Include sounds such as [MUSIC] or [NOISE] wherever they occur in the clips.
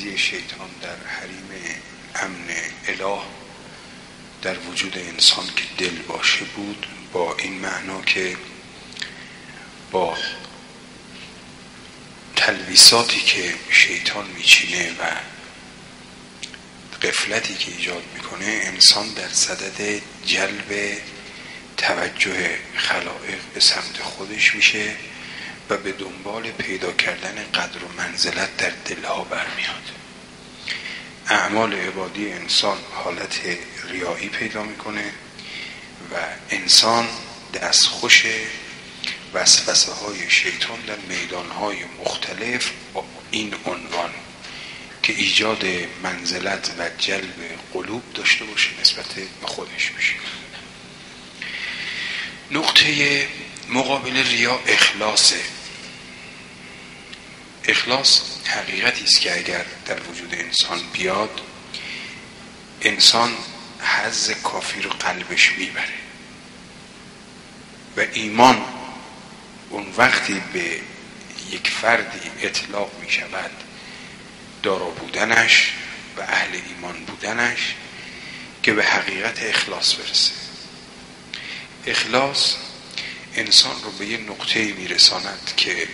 بازی شیطان در حریم امن اله در وجود انسان که دل باشه بود با این معنا که با تلویساتی که شیطان میچینه و قفلتی که ایجاد می‌کنه انسان در صدد جلب توجه خلائق به سمت خودش میشه. و به دنبال پیدا کردن قدر و منزلت در دلها برمیاد. اعمال عبادی انسان حالت ریایی پیدا می‌کنه و انسان دستخوش وسوسه های شیطان در میدان های مختلف با این عنوان که ایجاد منزلت و جلب قلوب داشته باشه نسبت به خودش میشه نقطه مقابل ریا اخلاصه. اخلاص حقیقتی است که اگر در وجود انسان بیاد انسان حز کافی رو قلبش می‌بره. و ایمان اون وقتی به یک فردی اطلاق می شود دارا بودنش و اهل ایمان بودنش که به حقیقت اخلاص برسه. اخلاص انسان رو به یه نقطه میرساند که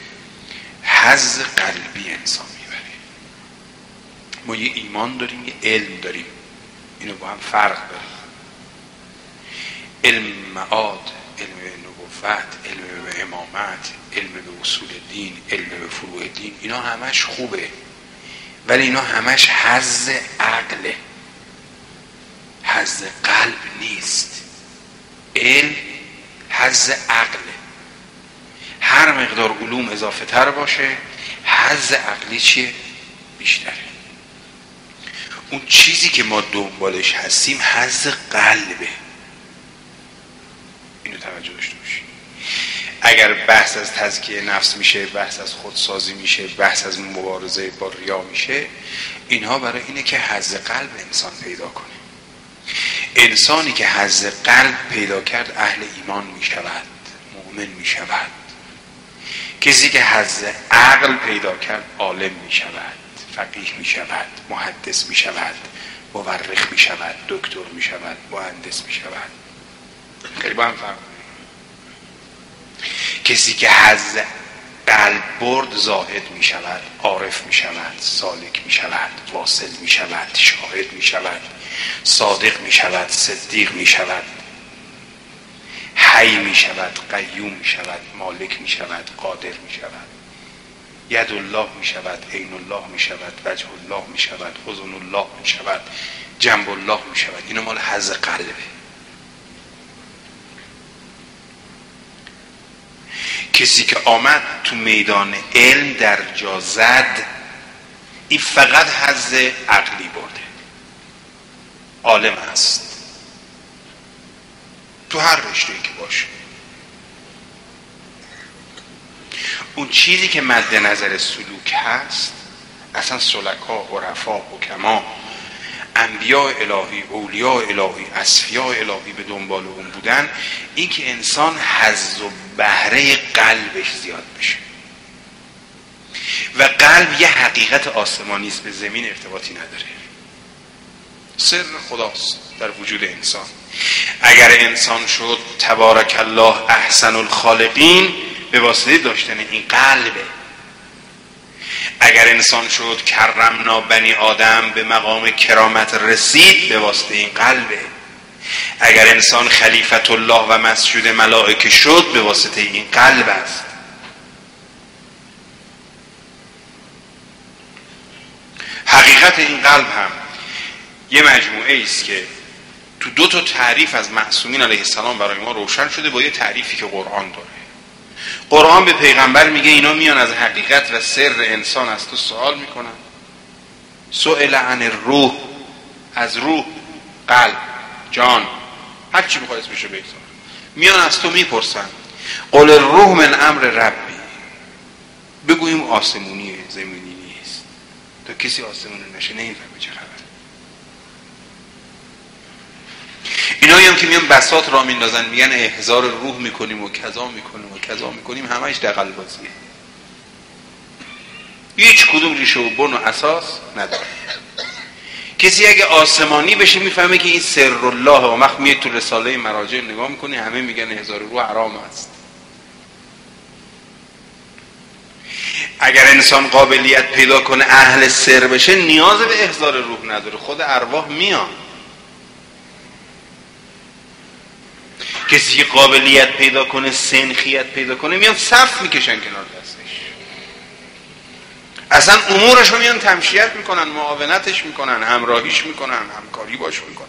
حز قلبی انسان می‌بره ما یه ایمان داریم یه علم داریم. اینو با هم فرق داریم علم معاد علم نبوت علم به امامت علم به اصول دین علم به فروع دین اینا همش خوبه. ولی اینا همش حز عقله. حز قلب نیست. علم حز عقله. هر مقدار علوم اضافه تر باشه حز عقلی چیه؟ بیشتره. اون چیزی که ما دنبالش هستیم حز قلبه. اینو توجه داشته باشیم اگر بحث از تزکیه نفس میشه بحث از خودسازی میشه بحث از مبارزه با ریا میشه اینها برای اینه که حز قلب انسان پیدا کنه. انسانی که حز قلب پیدا کرد اهل ایمان می‌شود مؤمن می‌شود. کسی که حز عقل پیدا کرد عالم می‌شود فقیه می‌شود محدث می‌شود مورخ می‌شود دکتر می‌شود مهندس می‌شود خیلی با هم فرق کسی که حز قلب برد زاهد می شود عارف می شود سالک می شود واصل می شود شاهد می شود صادق می شود صدیق می شود حی می شود قیوم می شود مالک می شود قادر می شود. ید الله می شود عین الله می شود وجه الله می شود حضن الله می شود جنب الله می شود. اینو مال حز قلبه. کسی که آمد تو میدان علم در جا زد این فقط حز عقلی برده. عالم است تو هر رشته که باشه. اون چیزی که مد نظر سلوک هست اصلا سلکا عرفا حکما انبیاء الهی اولیاء الهی اصفیاء الهی به دنبال اون بودن این که انسان حز و بهره قلبش زیاد بشه. و قلب یه حقیقت آسمانی است به زمین ارتباطی نداره. سر خداست در وجود انسان. اگر انسان شد تبارک الله احسن الخالقین به واسطه داشتن این قلبه. اگر انسان شد کرمنا بنی آدم به مقام کرامت رسید به واسطه این قلبه. اگر انسان خلیفت الله و مسجود ملائکه شد به واسطه این قلب است. حقیقت این قلب هم یه مجموعه است که تو دو تا تعریف از معصومین علیه السلام برای ما روشن شده با یه تعریفی که قرآن داره. قرآن به پیغمبر میگه اینا میان از حقیقت و سر انسان از تو سوال می‌کنن. سئل عن روح از روح قلب جان. هر چی بخوای اسمشو بگذار. میان از تو می‌پرسن. قول روح من امر ربی. بگوییم آسمونیه زمینی نیست. تا کسی آسمونی نشه نمی‌فهمه چه اینایی هم که میان بسات را میندازن میگن احزار روح می‌کنیم و کذا می‌کنیم و کذا می‌کنیم همش دقل بازیه. هیچ کدوم ریشه و بن و اساس نداره. کسی اگه آسمانی بشه می‌فهمه که این سر الله و وقت میاد تو رساله مراجع نگاه می‌کنی همه میگن هزار رو حرام است. اگر انسان قابلیت پیدا کنه اهل سر بشه نیاز به احضار روح نداره. خود ارواح میان. کسی قابلیت پیدا کنه سنخیت پیدا کنه میان صف می‌کشن کنار دستش. اصلا امورش رو میان تمشیت می‌کنن معاونتش می‌کنن همراهیش می‌کنن همکاری باش می‌کنن.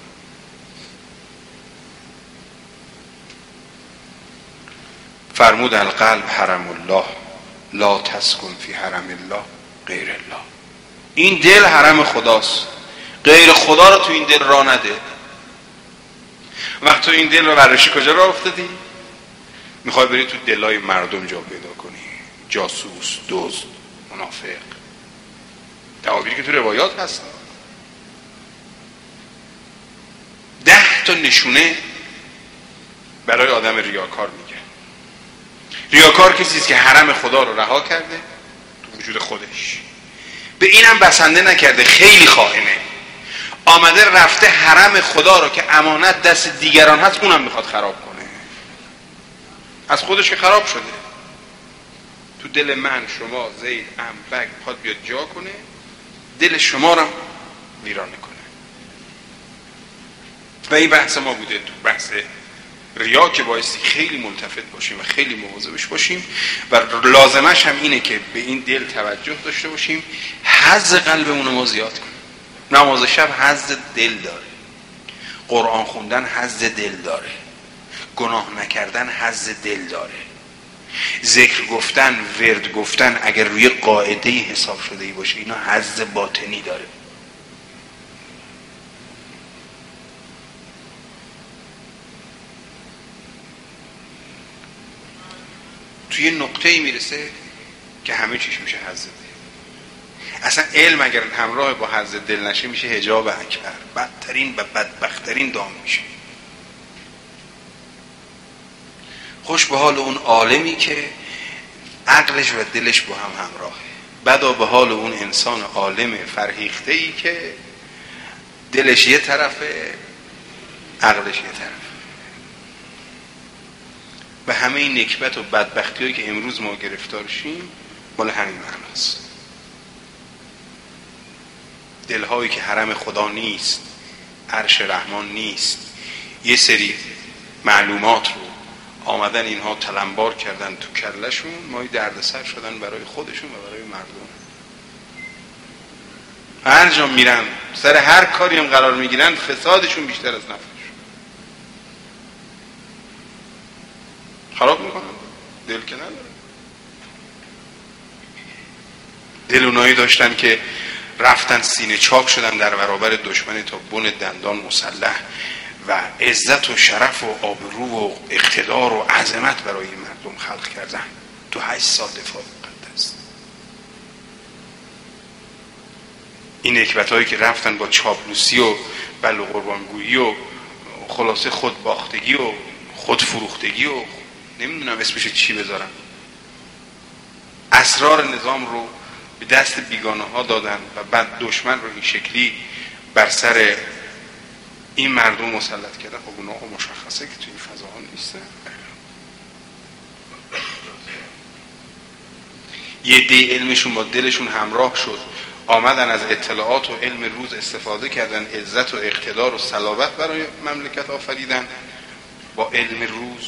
فرمود القلب حرم الله لا تسکن فی حرم الله غیر الله. این دل حرم خداست. غیر خدا رو تو این دل را نده. وقت تو این دل رو برشی کجا را افتادی؟ می‌خوای بری تو دلای مردم جا پیدا کنی. جاسوس دوست منافق. تعابیری که تو روایات هست. ده تا نشونه برای آدم ریاکار میگه. ریاکار کسی است که حرم خدا رو رها کرده تو وجود خودش. به اینم بسنده نکرده خیلی خائنه. آمده رفته حرم خدا رو که امانت دست دیگران هست اونم می‌خواد خراب کنه. از خودش که خراب شده. تو دل من شما زید بگ می‌خواد بیاد جا کنه دل شما رو ویران کنه و این بحث ما بوده تو بحث ریا که بایستی خیلی ملتفت باشیم و خیلی مواظبش باشیم. و لازمش هم اینه که به این دل توجه داشته باشیم. حز قلبمون ما زیاد کنیم. نماز شب حز دل داره. قرآن خوندن حز دل داره. گناه نکردن حز دل داره. ذکر گفتن ورد گفتن اگر روی قاعده حساب شده ای باشه اینا حز باطنی داره. توی نقطه ای می‌رسه که همه چیش میشه حز دل. اصلا علم اگر همراه با حز دل نشه میشه هجاب اکبر. بدترین و بدبخترین دام میشه. خوش به حال اون عالمی که عقلش و دلش با هم همراهه بدا به حال اون انسان عالم فرهیخته ای که دلش یه طرفه عقلش یه طرف. و همه این نکبت و بدبختی هایی که امروز ما گرفتار شیم مال همین معناست. دلهایی که حرم خدا نیست عرش رحمان نیست. یه سری معلومات رو آمدن اینها تلمبار کردن تو کلشون مای دردسر شدن برای خودشون و برای مردم. هر جا میرن سر هر کاری هم قرار می‌گیرن فسادشون بیشتر از نفعشون خراب می‌کنن؟ دل که نداره دل اونایی داشتن که رفتن سینه چاک شدن در برابر دشمنی تا بن دندان مسلح و عزت و شرف و آبرو و اقتدار و عظمت برای مردم خلق کردن. تو هشت سال دفاع مقدس. این نکبت هایی که رفتن با چاپلوسی و بل قربانگویی و خلاصه خود باختگی و خود فروختگی و نمی‌دونم اسمش چی بذارم. اسرار نظام رو به دست بیگانه ها دادن و بعد دشمن رو این شکلی بر سر این مردم مسلط کردن. خب اونا مشخصه که توی این فضاها نیسته یه دی علمشون با دلشون همراه شد. آمدن از اطلاعات و علم روز استفاده کردن عزت و اقتدار و صلابت برای مملکت آفریدن. با علم روز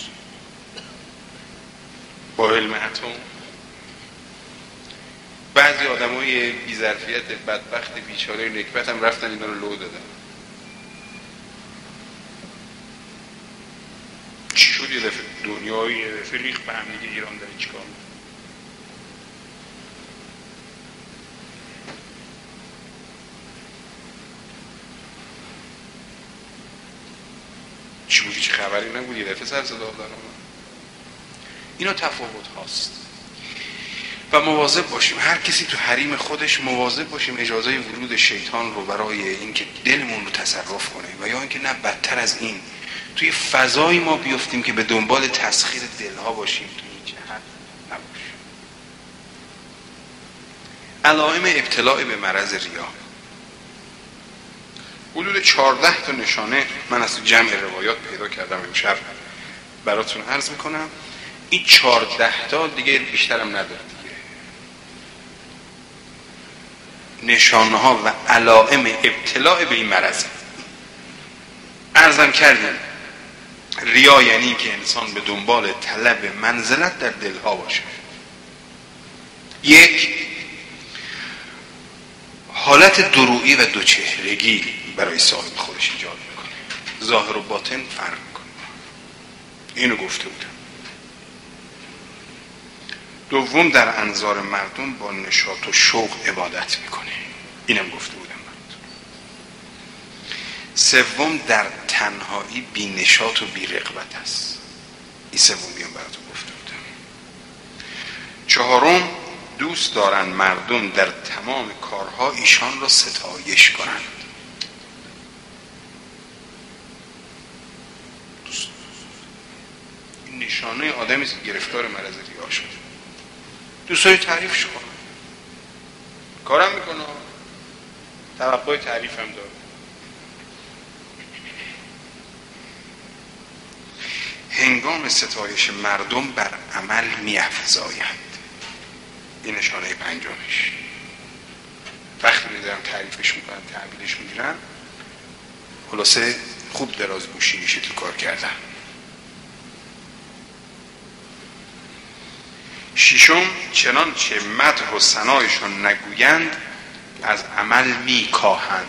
با علم اتم. بعضی آدم های بیظرفیت بدبخت بیچاره نکبت هم رفتن اینا رو لو دادن. چی شد یه دفعه؟ دنیایی یه ریخ به هم دیگه ایران داره چیکار چی بودی؟ چه خبری نبود یه دفعه سر صدا دارم. اینا تفاوت هاست. و مواظب باشیم. هر کسی تو حریم خودش مواظب باشیم اجازه ورود شیطان رو برای اینکه دلمون رو تصرف کنه و یا اینکه نه بدتر از این توی فضایی ما بیفتیم که به دنبال تسخیر دلها باشیم تو این جهت نباشیم علائم ابتلاع به مرض ریا. حدود چهارده تا نشانه من از جمع روایات پیدا کردم امشب. براتون عرض می‌کنم این چهارده تا دیگه بیشترم نداره دیگه نشانه ها و علائم ابتلاع به این مرض. ارزم کردیم ریا یعنی که انسان به دنبال طلب منزلت در دلها باشه. یک حالت درویی و دوچهرگی برای صاحب خودش ایجاد می‌کنه. ظاهر و باطن فرق می‌کنه. اینو گفته بودم. دوم در انظار مردم با نشاط و شوق عبادت می‌کنه. اینم گفته بودم سوم در تنهایی بی نشاط و بی رقبت است. این سومیان براتون گفته بودم. چهارم دوست دارن مردم در تمام کارها ایشان را ستایش کنند. نشانه آدمی که گرفتار مرض ریا شده. دوست داری تعریفش کنن کارم می‌کنه. توقع تعریف هم داره. هنگام ستایش مردم بر عمل میافزایند این نشانه پنجمش. وقتی میدارم تعریفش می‌کنن تعبیرش می‌گیرن خلاصه خوب دراز گوشی میشه تو کار کردن. ششم چنانچه مدح و سنایشان نگویند از عمل میکاهند.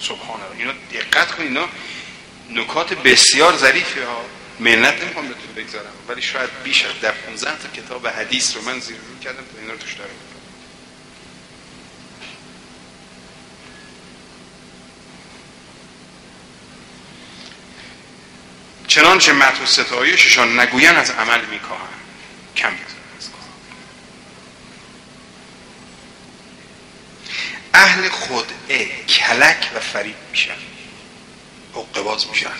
سبحان الله اینا دقت کنید اینا نکات بسیار ظریفی ها. منت نمی‌خوام بهتون بگذارم ولی شاید بیش از در 15 تا کتاب حدیث رو من زیر رو کردم تا اینا رو توش دارم چنانچه مت و ستایششان نگوین از عمل میکاهن کم از اهل خودعه کلک و فریب میشن. حقباز میشن.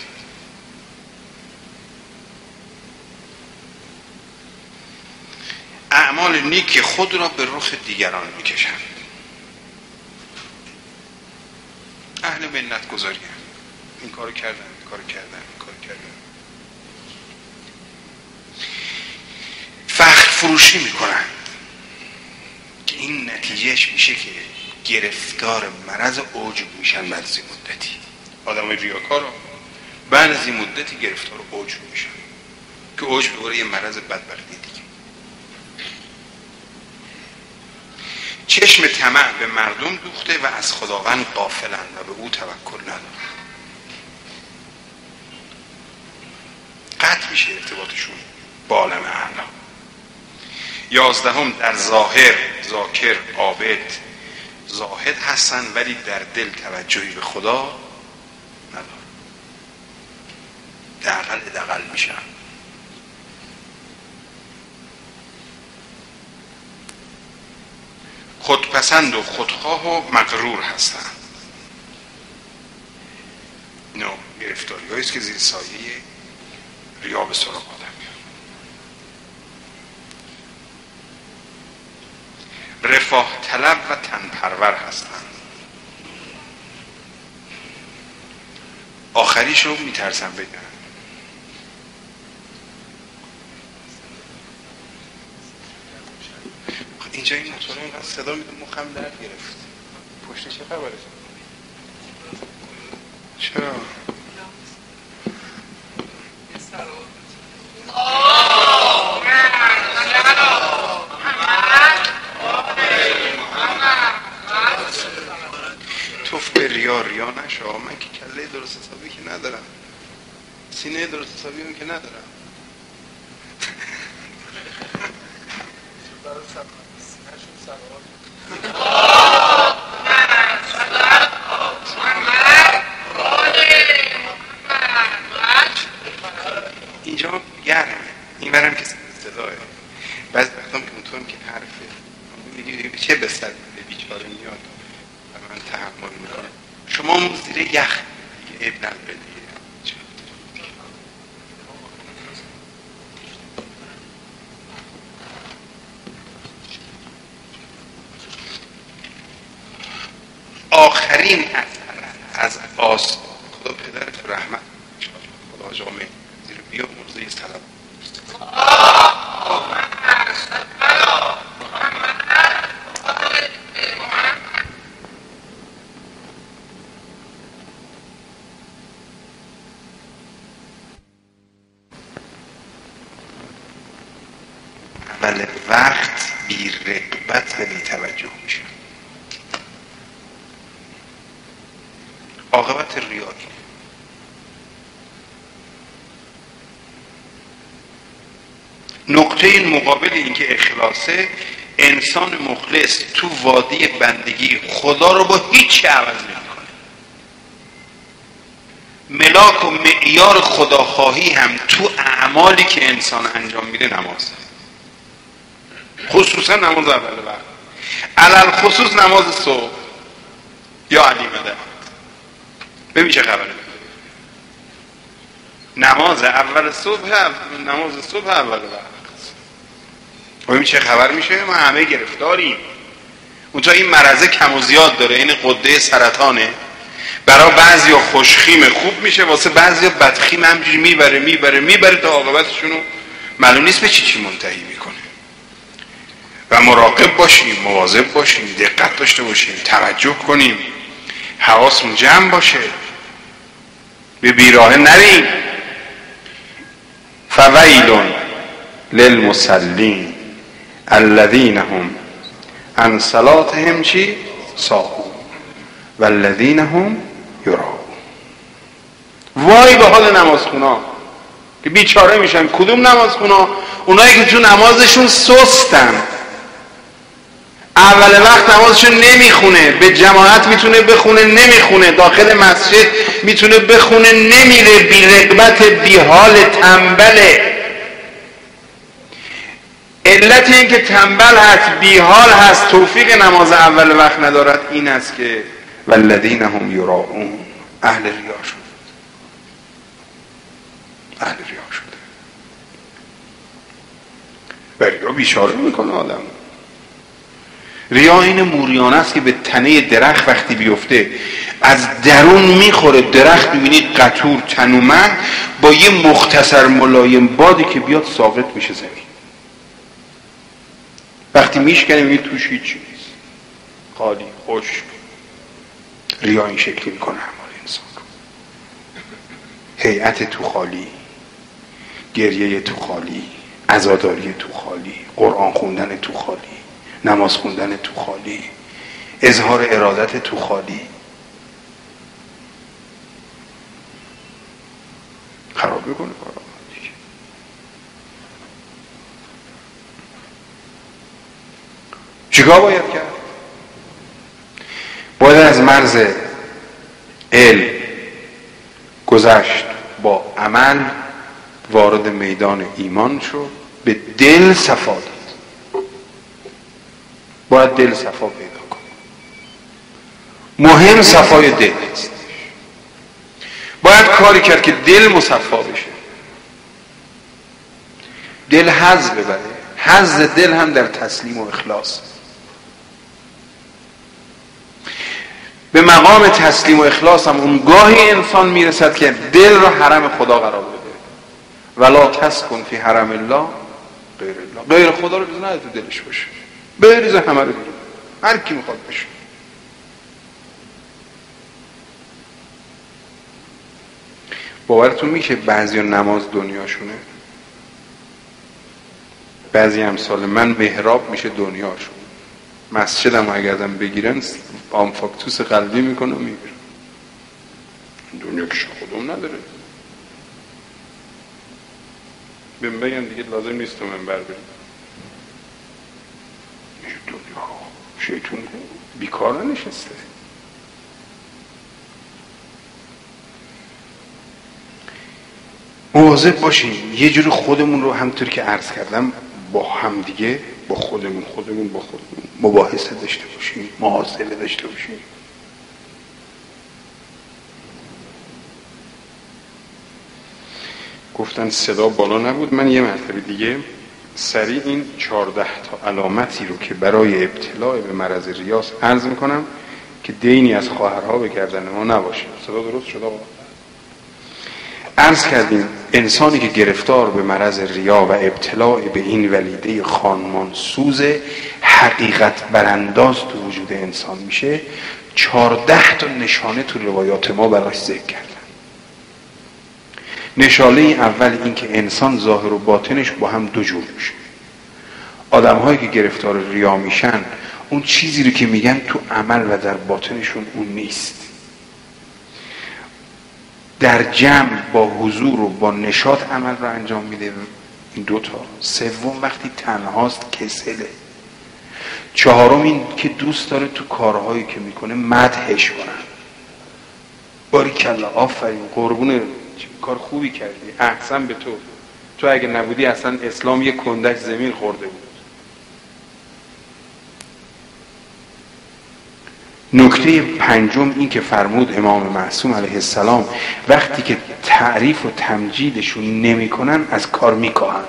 اعمال نیک خود را به رخ دیگران می‌کشند. اهل منت گذاری این کارو کردن این کارو کردن فخر فروشی می‌کنن. که این نتیجهش میشه که گرفتار مرض اوج میشن بعد از مدتی. آدم ریاکار بعد از این مدتی گرفتار اوج میشن که اوج دوباره یه مرض بدبختی دیگه. چشم طمع به مردم دوخته و از خداوند قافلند و به او توکل ندارن قطع میشه ارتباطشون با عالم یازدهم در ظاهر ذاکر عابد. زاهد هستن ولی در دل توجهی به خدا ندارن. دقل دقل میشن. خودپسند و خودخواه و مغرور هستند اینا گرفتاری است که زیر سایه ریا به سراغ آدم رفاه طلب و تنپرور هستند. آخریشو میترسم بگم. اینجا این موتور اینقدر صدا میده مخم درد گرفت پشت چه خبره؟ چرا توف به نشه من که کله درست حسابی که ندارم. سینه درست حسابی که ندارم. [LAUGHS] اینجا گرمه این برم که صداه بعض وقتا که اونطورم که حرفه میگی چه بستر به بیچاره میاد و من تحمل می‌کنم شما اون زیر یخ عیب نداره آخرین از آس خدا پدرت رحمت خدا جامعه زیر بیا مرزه طلب اول وقت بی رقبت و بی توجه میشه عاقبت ریایی نقطه این مقابل این که اخلاصه انسان مخلص تو وادی بندگی خدا رو با هیچ عوض نمی‌کنه. ملاک و معیار خداخواهی هم تو اعمالی که انسان انجام میده نمازه خصوصا نماز اول وقت علل خصوص نماز صبح یا علی مده. ببین چه خبره. نماز اول صبح نماز صبح اول وقت ببین چه خبر میشه؟ ما همه گرفتاریم. اون تا این مرضه کم و زیاد داره این قده سرطانه. برای بعضی خوشخیم خوب میشه واسه بعضی بدخیم همجوری می‌بره می‌بره می‌بره تا عاقبتشونو معلوم نیست به چی چی منتهی می‌کنه. و مراقب باشیم مواظب باشیم دقت داشته باشیم توجه کنیم. حواسمون جمع باشه. به بیراه نریم. فویلون للمسلین الذين هم عن صلاتهم چی؟ ساهون والذین هم یراون وای به حال نمازخونا. که بیچاره میشن. کدوم نمازخونا؟ اونایی که تو نمازشون سستن. اول وقت نمازشون نمی‌خونه. به جماعت می‌تونه بخونه نمی‌خونه. داخل مسجد می‌تونه بخونه نمیره. بی رقبت بی حال تنبله. علت این که تنبل هست بی حال هست توفیق نماز اول وقت ندارد این است که والذین هم یراعون اهل ریا شد اهل ریا شده و ریا بیشاره می‌کنه آدم. ریا این موریانه است که به تنه درخت وقتی بیفته از درون می‌خوره. درخت می‌بینید قطور تنومند با یه مختصر ملایم بادی که بیاد ساقط میشه زمین. وقتی میشکنه می‌بینید توش هیچی نیست خالی خوش ریا این شکلی می‌کنه اعمال انسان هیئت تو خالی گریه تو خالی عزاداری تو خالی قرآن خوندن تو خالی نماز خوندن تو خالی اظهار ارادت تو خالی خراب می‌کنه کارا چیکار باید کرد؟ باید از مرز علم گذشت با عمل وارد میدان ایمان شد به دل صفا داد. باید دل صفا پیدا کن مهم صفای دل است باید کاری کرد که دل مصفا بشه. دل حز ببره. حز دل هم در تسلیم و اخلاص. به مقام تسلیم و اخلاص هم اون گاهی انسان می‌رسد که دل را حرم خدا قرار بده. ولا تسکن فی حرم الله غیر الله. غیر خدا رو نه تو دلش باشه. بریزه همه رو بیرون. هر کی می‌خواد بشه. باورتون میشه بعضی نماز دنیاشونه؟ بعضی امثال من مهراب میشه دنیاشون. مسجدم اگردم بگیرن آنفاکتوس قلبی می‌کنه و می‌گیرن دنیا که خودم نداره. بهم بگن دیگه لازم نیست من بر بریم شیطون بیکار نشسته. مواظب باشیم یه جور خودمون رو همطور که عرض کردم با همدیگه با خودمون خودمون با خودمون. مباحثه داشته باشیم محاصله داشته باشیم. گفتن صدا بالا نبود. من یه مرتبه دیگه سریع این چارده تا علامتی رو که برای ابتلاع به مرض ریاس عرض می‌کنم که دینی از خواهرها به گردن ما نباشه. صدا درست شد آقا؟ عرض کردیم انسانی که گرفتار به مرض ریا و ابتلاع به این ولیده خانمان سوز حقیقت برانداز تو وجود انسان میشه چارده تا نشانه تو روایات ما براش ذکر کردن. نشانه اول این که انسان ظاهر و باطنش با هم دو جور میشه. آدم هایی که گرفتار ریا میشن اون چیزی رو که میگن تو عمل و در باطنشون اون نیست. در جمع با حضور و با نشاط عمل رو انجام میده. این دوتا سوم وقتی تنهاست کسله. چهارم این که دوست داره تو کارهایی که می‌کنه مدهش کنن باری کلا آفرین قربون کار خوبی کردی. احسن به تو. تو اگه نبودی اصلا اسلام یه کندک زمین خورده بود. نکته پنجم این که فرمود امام معصوم علیه السلام وقتی که تعریف و تمجیدشون نمی‌کنن از کار میکاهند.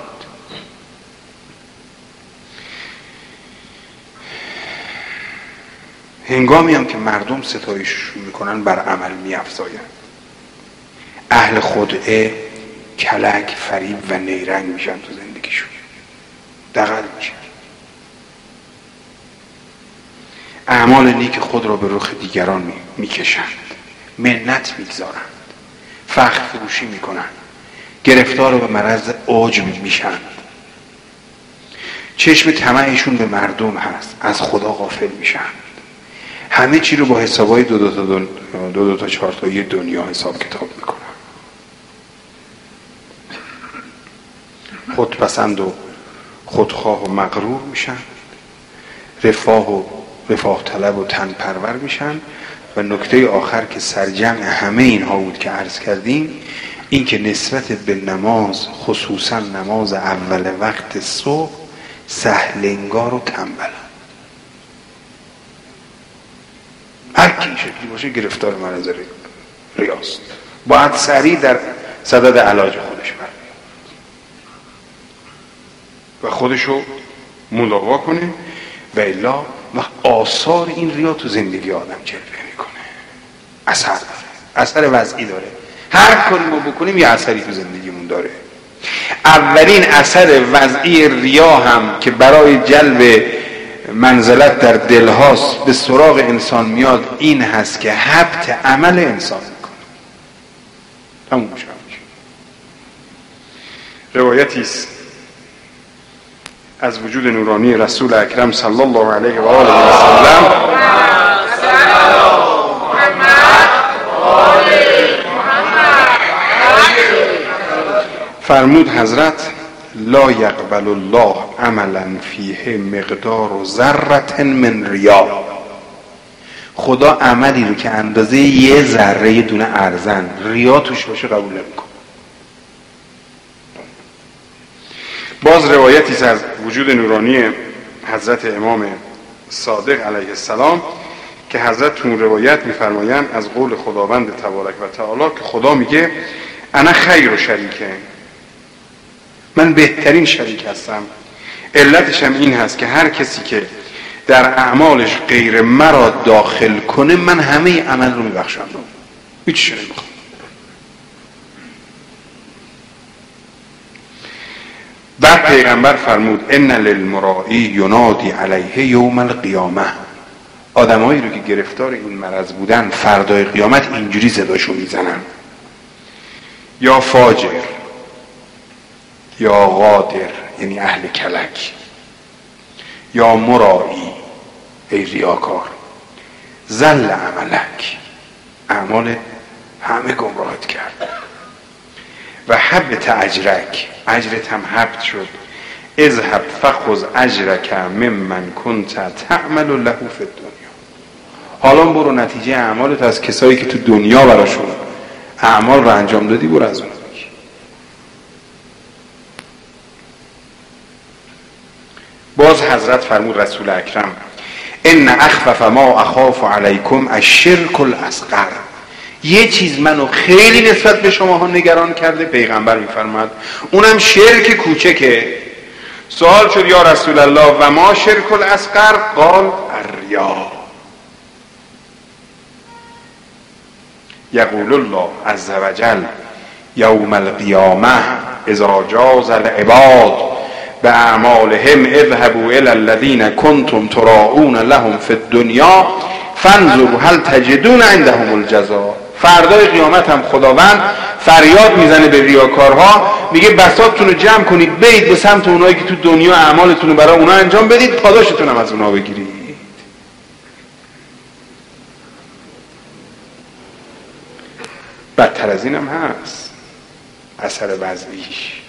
هنگامی هم که مردم ستایششون می‌کنن بر عمل میافزایند. اهل خدعه کلک فریب و نیرنگ میشن تو زندگیشون. دقل میشن اعمال نیک خود را به رخ دیگران می‌کشند. منت می‌گذارند. فخر فروشی می‌کنند. گرفتار به مرض عجب میشند چشم طمعشون به مردم هست. از خدا غافل میشن همه چی رو با حسابای دو دو تا, دو, دو, دو تا چهار تایی دنیا حساب کتاب می‌کنن. خودپسند و خودخواه و مغرور میشن رفاه و رفاه طلب و تن پرور میشن. و نکته آخر که سرجمع همه اینها بود که عرض کردیم این که نسبت به نماز خصوصا نماز اول وقت صبح سهلنگار و تنبلن هر کی شکلی باشه گرفتار مرض ریاست باید سریع در صدد علاج خودش بر و خودشو ملاقا کنه. و الا و آثار این ریا تو زندگی آدم جلوه می‌کنه. اثر داره. اثر وضعی داره. هر کاری ما بکنیم یه اثری تو زندگیمون داره. اولین اثر وضعی ریا هم که برای جلب منزلت در دلهاست به سراغ انسان میاد این هست که حبت عمل انسان می‌کنه. تموم روایتی است از وجود نورانی رسول اکرم صلی الله علیه و آله و سلم. فرمود حضرت لا یقبل الله عملا فیه مقدار و ذرت من ریا خدا عملی رو که اندازه یه ذره دونه ارزن. ریا توش باشه قبول نمیکن باز روایتی از وجود نورانی حضرت امام صادق علیه السلام که حضرت تون روایت میفرمایند از قول خداوند تبارک و تعالی که خدا میگه انا خیر و شریکه. من بهترین شریک هستم. علتش هم این هست که هر کسی که در اعمالش غیر مرا داخل کنه من همه عمل رو میبخشم. هیچ نمی‌خوام. بعد پیغمبر فرمود ان للمرائی ینادی علیه یوم القیامه آدمایی رو که گرفتار این مرض بودن فردای قیامت اینجوری صداشو می‌زنن. یا فاجر یا قادر یعنی اهل کلک. یا مرایی ای ریاکار زل عملک. اعمال همه گمراهت کرد. و حب اجرک. اجرت هم حبت شد. اذهب فخذ اجرک من کنت تعمل له فی الدنیا. حالا برو نتیجه اعمالت از کسایی که تو دنیا براشون اعمال رو انجام دادی برو از اون باز حضرت فرمود رسول اکرم ان اخفف ما اخاف علیکم الشرک الاصغر یه چیز منو خیلی نسبت به شما ها نگران کرده پیغمبر میفرماد. اونم شرک کوچکه. سوال شد یا رسول الله و ما شرک الاصغر قال الریا یقول الله عز وجل یوم القیامه اذا جاز العباد به اعمالهم اذهبوا الى الذين کنتم تراؤون لهم في الدنیا فانظروا هل تجدون عندهم الجزاء. فردای قیامت هم خداوند فریاد می‌زنه به ریاکارها میگه بساتتون رو جمع کنید برید به سمت اونایی که تو دنیا اعمالتون رو برای اونا انجام بدید پاداشتون هم از اونا بگیرید. بدتر از اینم هست. اثر وضعیش.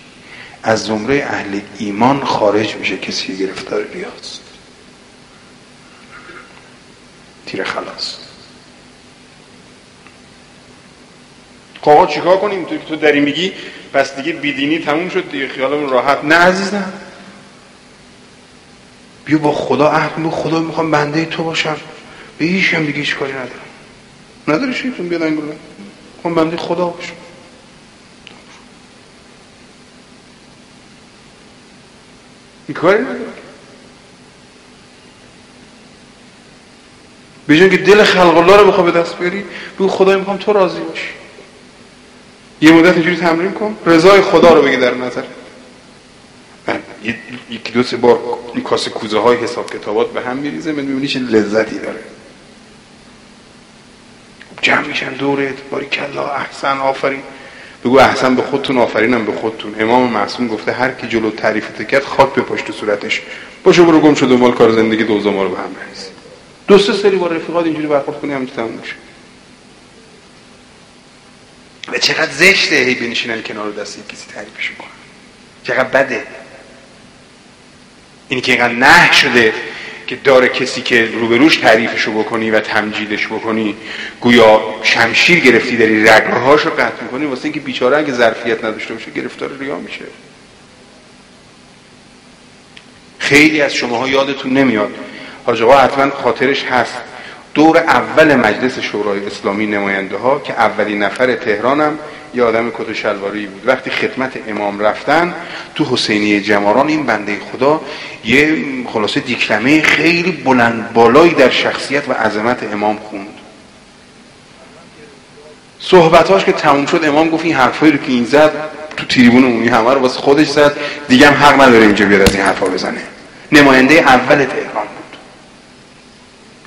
از زمره اهل ایمان خارج میشه کسی گرفتار ریاست تیر خلاص. آقا چیکار کنیم؟ تو تو داری میگی؟ پس دیگه بیدینی تموم شد دیگه خیالمون راحت نه عزیزم. بیا با خدا عهد خدا می‌خوام بنده تو باشم. به هیچ هم دیگه هیچ کاری ندارم. نداری شیطون بیاد انگلو می‌خوام بنده خدا باشم. این کاری نداره به که دل خلق الله رو بخواه به دست بیاری بگو خدای می‌خوام تو راضی باشی. یه مدت اینجوری تمرین کن. رضای خدا رو بگی در نظر. یکی دو سه بار این کاسه کوزه های حساب کتابات به هم میریزه من می‌بینی چه لذتی داره. جمع میشن دورت باری کلا احسن آفرین. بگو احسن به خودتون آفرینم به خودتون. امام معصوم گفته هر کی جلو تعریف کرد خاک به پشت صورتش. باشه برو گم شد دنبال کار زندگی دوزا ما رو به هم بریز دو سه سری با رفیقات اینجوری برخورد کنی همینجوری تموم میشه. و چقدر زشته هی بنشینن کنار دست کسی تعریفش کنن چقدر بده. اینی که اینقدر نه شده که داره کسی که روبروش تعریفشو بکنی و تمجیدش بکنی گویا شمشیر گرفتی داری رگهاشو قطع می‌کنی واسه اینکه بیچاره اگه ظرفیت نداشته باشه گرفتار ریا میشه. خیلی از شماها یادتون نمیاد. حاج حتما خاطرش هست. دور اول مجلس شورای اسلامی نماینده ها که اولین نفر تهرانم یه آدم کت شلواری بود. وقتی خدمت امام رفتن تو حسینی جماران این بنده خدا یه خلاصه دیکلمه خیلی بلند بالایی در شخصیت و عظمت امام خوند. صحبتاش که تموم شد امام گفت این حرفایی رو که این زد تو تریبون اونی همه رو واسه خودش زد. دیگه هم حق نداره اینجا بیاد از این حرفا بزنه. نماینده اول تهران.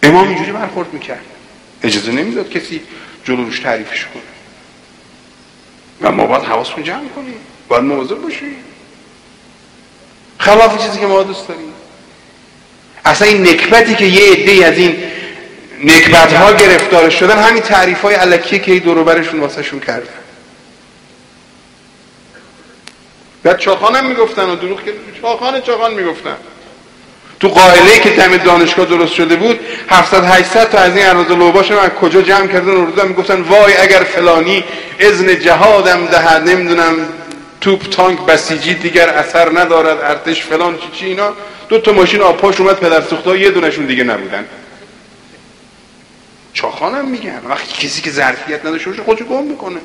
امام اینجوری برخورد می‌کرد. اجازه نمی‌داد کسی جلوش تعریفش کنه. و ما باید حواسمون جمع کنیم. باید مواظب باشیم. خلاف چیزی که ما دوست داریم. اصلا این نکبتی که یه عده از این نکبت ها گرفتار شدن همین تعریف های علکیه که دوروبرشون واسه شون کردن. بعد چاخان هم می‌گفتن و دروغ که چاخان چاخان می‌گفتن. تو قائله که دم دانشگاه درست شده بود 700 800 تا از این عراض لوباش من کجا جمع کردن؟ اردو می‌گفتن وای اگر فلانی اذن جهادم دهد. نمی‌دونم توپ تانک بسیجی دیگر اثر ندارد ارتش فلان چی چی اینا. دو تا ماشین آپاش اومد پدر سوخته یه دونشون دیگه نبودن. چاخانم میگن. وقتی کسی که ظرفیت نداشته باشه خودشو گم می‌کنه.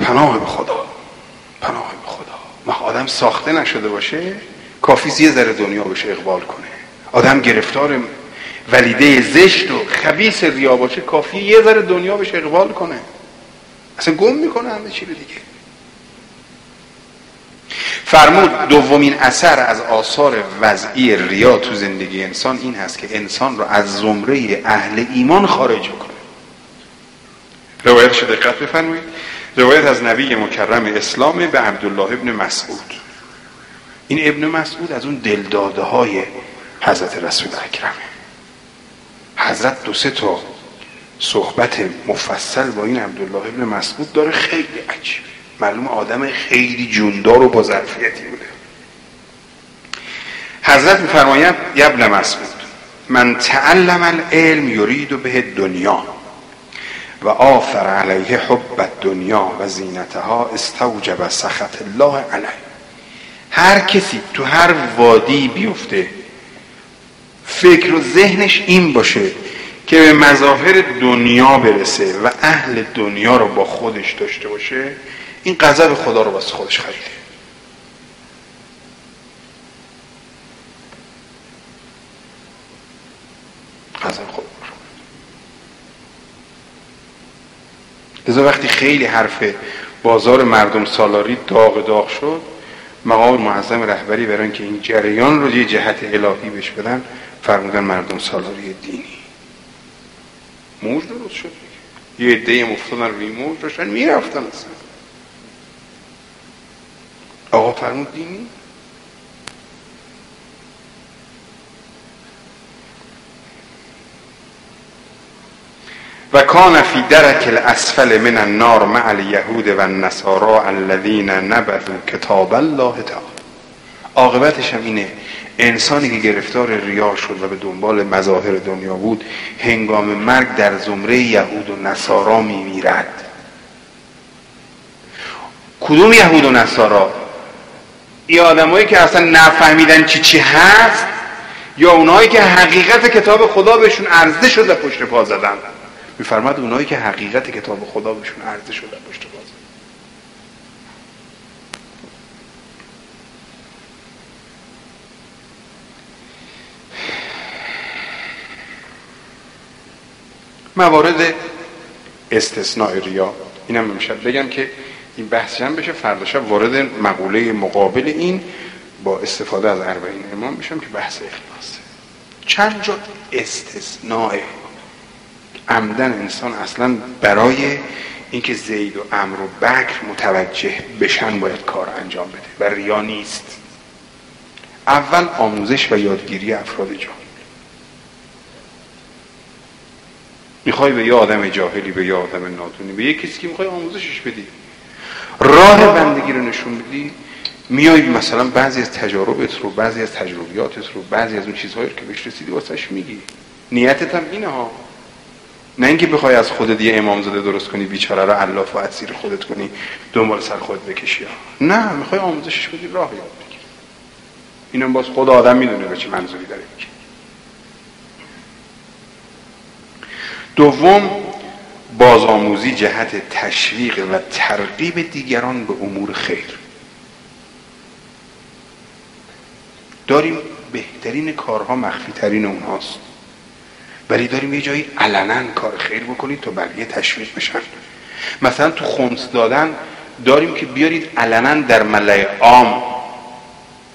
پناه به خدا. پناه به خدا. ما آدم ساخته نشده باشه کافی یه ذره دنیا بشه اقبال کنه. آدم گرفتار ولیده زشت و خبیس ریا باشه کافی یه ذره دنیا بشه اقبال کنه. اصلا گم می‌کنه همه چی رو دیگه. فرمود دومین اثر از آثار وضعی ریا تو زندگی انسان این هست که انسان رو از زمره اهل ایمان خارج کنه روایت شده. دقت بفرمایید. روایت از نبی مکرم اسلام به عبدالله ابن مسعود. این ابن مسعود از اون دلداده های حضرت رسول اکرمه. حضرت دو سه تا صحبت مفصل با این عبدالله ابن مسعود داره خیلی عجیب معلوم آدم خیلی جوندار و با ظرفیتی بوده. حضرت میفرماید یبن مسعود من تعلم العلم یرید به دنیا و آفر علیه حب دنیا و زینتها استوجب سخط الله علیه. هر کسی تو هر وادی بیفته فکر و ذهنش این باشه که به مظاهر دنیا برسه و اهل دنیا رو با خودش داشته باشه این غضب خدا رو واسه خودش خریده. غضب خود لذا وقتی خیلی حرف بازار مردم سالاری داغ داغ شد مقام معظم رهبری برای اینکه این جریان رو یه جهت الهی بش بدن فرمودن مردم سالاری دینی. موج درست شد. یه عده مفتادن روی موج داشتن می‌رفتن اصلا. آقا فرمود دینی؟ و کان فی درک الاسفل من النار مع الیهود و النصارا الذین نبذوا کتاب الله تعالی. عاقبتش هم اینه انسانی که گرفتار ریا شد و به دنبال مظاهر دنیا بود هنگام مرگ در زمره یهود و نصارا میمیرد. کدوم یهود و نصارا؟ ای آدمایی که اصلا نفهمیدن چی چی هست یا اونایی که حقیقت کتاب خدا بهشون عرضه شده پشت پا زدن؟ میفرماد اونایی که حقیقت کتاب خدا بهشون عرضه شده پشت زدن موارد استثناء ریا. اینم امشب بگم که این بحث جمع بشه. فردا شب وارد مقوله مقابل این با استفاده از اربعین امام میشم که بحث اخلاصه. چند جا استثناء عمدن انسان اصلا برای اینکه زید و امر و بکر متوجه بشن باید کار انجام بده و ریا نیست. اول آموزش و یادگیری افراد جامعه می‌خوای به یه آدم جاهلی به یه آدم نادونی به یه کسی که می‌خوای آموزشش بدی. راه بندگی رو نشون بدی میای مثلا بعضی از تجاربت رو بعضی از تجربیاتت رو بعضی از اون چیزهایی که بهش رسیدی واسش میگی. نیتت هم اینه ها. نه اینکه بخوای از خودت یه امام زاده درست کنی بیچاره رو علاف و اسیر خودت کنی دنبال سر خودت بکشی. نه می‌خوای آموزشش بدی راه یاد بگیری اینم باز خود آدم می‌دونه به چه منظوری داره میگه. دوم بازآموزی جهت تشویق و ترغیب دیگران به امور خیر. داریم بهترین کارها مخفی ترین اونهاست. ولی داریم یه جایی علنا کار خیر بکنید تا بقیه تشویق بشن. مثلا تو خمس دادن داریم که بیارید علنا در ملع عام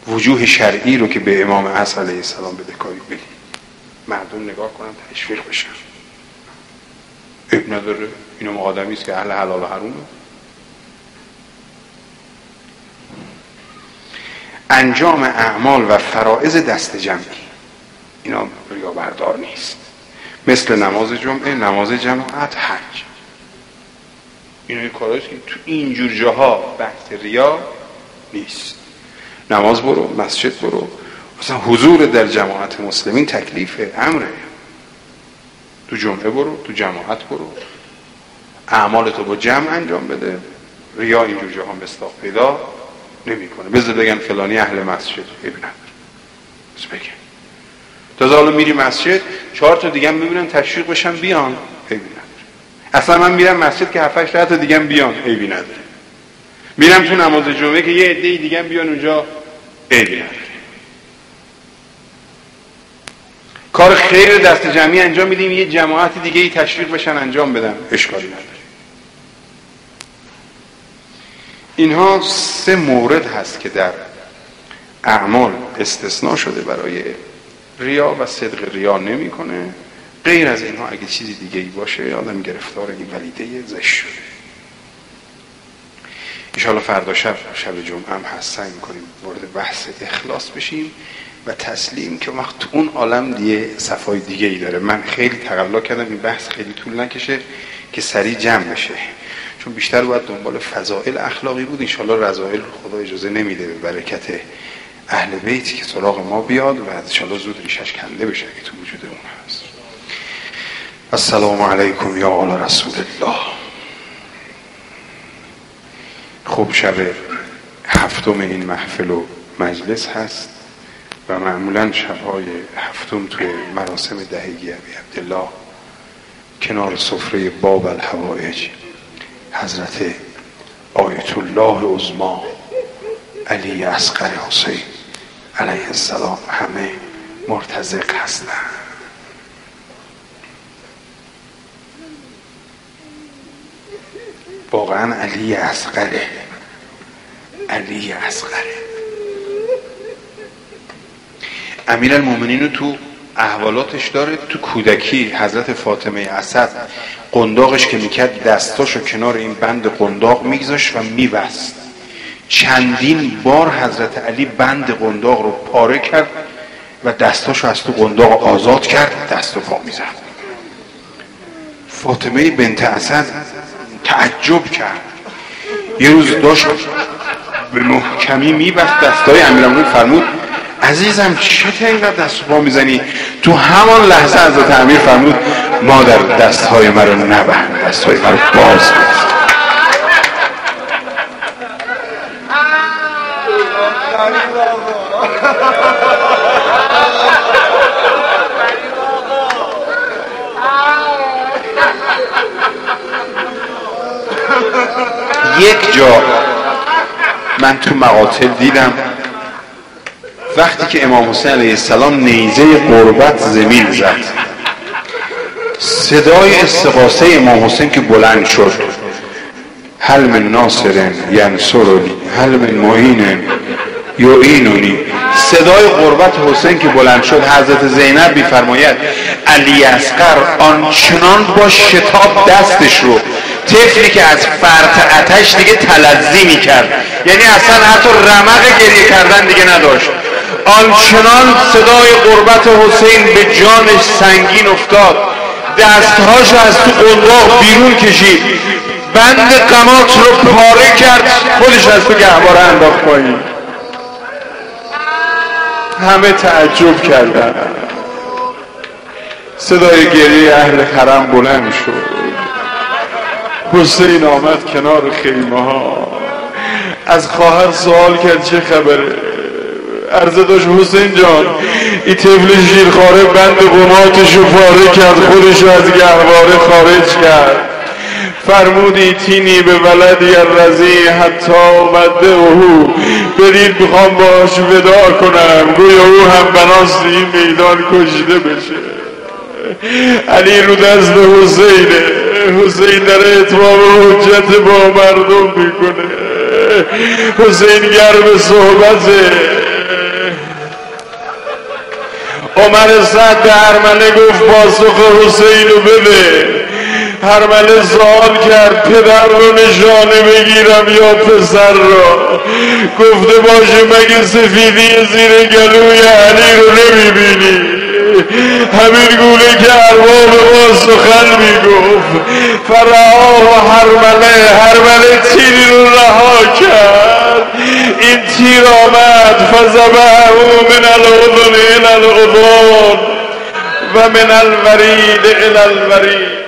وجوه شرعی رو که به امام عصر علیه السلام بده کاری بدید مردم نگاه کنن تشویق بشن. اب نداره اینم آدمی است که اهل حلال و حرومه انجام اعمال و فرائض دست جمعی. اینا ریا بردار نیست. مثل نماز جمعه نماز جماعت حج. این کارهاییست که تو اینجور جاها بحث ریا نیست. نماز برو مسجد برو. مثلا حضور در جماعت مسلمین تکلیف امره. تو جمعه برو تو جماعت برو. اعمال تو با جمع انجام بده. ریا اینجور جاها مستاق پیدا نمی‌کنه. بذار بگن فلانی اهل مسجد. بذار بگن. تازه حالا میری مسجد چهار تا دیگه می‌بینن تشویق بشن بیان عیبی نداره. اصلا من میرم مسجد که هفتش تا دیگه بیان عیبی نداره. میرم تو نماز جمعه که یه عده دیگه بیان اونجا عیبی نداره. کار خیر دست جمعی انجام میدیم یه جماعت دیگه ای تشویق بشن انجام بدن اشکالی نداره. اینها سه مورد هست که در اعمال استثناء شده برای ریا و صدق ریا نمی‌کنه. غیر از اینها اگه چیزی دیگه ای باشه آدم گرفتار این ولیده زش شده. ایشالا فردا شب شب جمعه هم هست. سعی می‌کنیم وارد بحث اخلاص بشیم و تسلیم که وقت اون عالم دیگه صفای دیگه ای داره. من خیلی تقلا کردم این بحث خیلی طول نکشه که سریع جمع بشه. چون بیشتر باید دنبال فضائل اخلاقی بود. انشالله رضایل خدا اجازه نمیده به برکت اهل بیتی که سراغ ما بیاد و انشالله زود ریشش کنده بشه که تو وجود اون هست. السلام علیکم یا آل رسول الله خوب شب هفتم این محفل و مجلس هست و معمولا شبهای هفتم توی مراسم دهگی ابی عبدالله کنار سفره باب الحوائج حضرت آیت الله عظما علی اصغر حسین. علیه السلام همه مرتزق هستند واقعا علی اصغره. علی اصغره. امیر المومنین تو احوالاتش داره تو کودکی حضرت فاطمه اسد قنداقش که می‌کرد دستاشو کنار این بند قنداق میگذاشت و میبست. چندین بار حضرت علی بند قنداق رو پاره کرد و دستاشو از تو قنداق آزاد کرد دست و پا می‌زد. فاطمه بنت اسد تعجب کرد. یه روز داشت به محکمی میبست دستای امیرالمومنین فرمود عزیزم چه اینقدر دست پا می‌زنی؟ تو همان لحظه حضرت امیر فرمود مادر دستهای مرا نبند دستهای مرا باز یک جا من تو مقاتل دیدم. وقتی که امام حسین علیه السلام نیزه قربت زمین زد. صدای استقاسه امام حسین که بلند شد. هل من ناصرن ینصرنی هل من معین یعینونی. صدای قربت حسین که بلند شد حضرت زینب میفرماید علی اصغر آنچنان با شتاب دستش رو طفلی که از فرط اتش دیگه تلزی می‌کرد. یعنی اصلا حتی رمق گریه کردن دیگه نداشت. آنچنان صدای قربت حسین به جانش سنگین افتاد. دستهاش از تو قنداق بیرون کشید. بند قمات رو پاره کرد. خودش از تو گهواره انداخت پایین. همه تعجب کردن. صدای گریه اهل حرم بلند شد. حسین آمد کنار خیمه ها. از خواهر سوال کرد چه خبره. عرضه داشت حسین جان این طفل شیرخواره بند قماتش رو پاره کرد خودش از گهواره خارج کرد. فرمودی تینی به ولد یا رزی حتی مده او. برید می‌خوام باش ودا کنم. گویا او هم بناست این میدان کشیده بشه. علی رو دست حسینه. حسین در اتمام حجت با مردم می‌کنه. حسین گرم صحبته. عمر به هرمله گفت پاسخ حسین رو بده. هرمله سوال کرد پدر رو نشانه بگیرم یا پسر را گفته باشه مگه سفیدی زیر گلوی علی رو نمی‌بینی؟ همین گونه که ارباب ما سخن می‌گفت. فرعاه و هرمله هرمله تیری رو رها کرد. این تیر آمد فزبه من الاذن الى الاذن و من الورید الى الورید.